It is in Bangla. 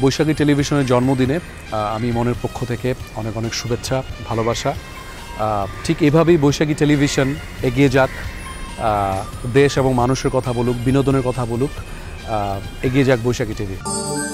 বৈশাখী টেলিভিশনের জন্মদিনে আমি মনের পক্ষ থেকে অনেক অনেক শুভেচ্ছা, ভালোবাসা। ঠিক এভাবেই বৈশাখী টেলিভিশন এগিয়ে যাক। দেশ এবং মানুষের কথা বলুক, বিনোদনের কথা বলুক এগিয়ে যাক বৈশাখী টেলিভিশন।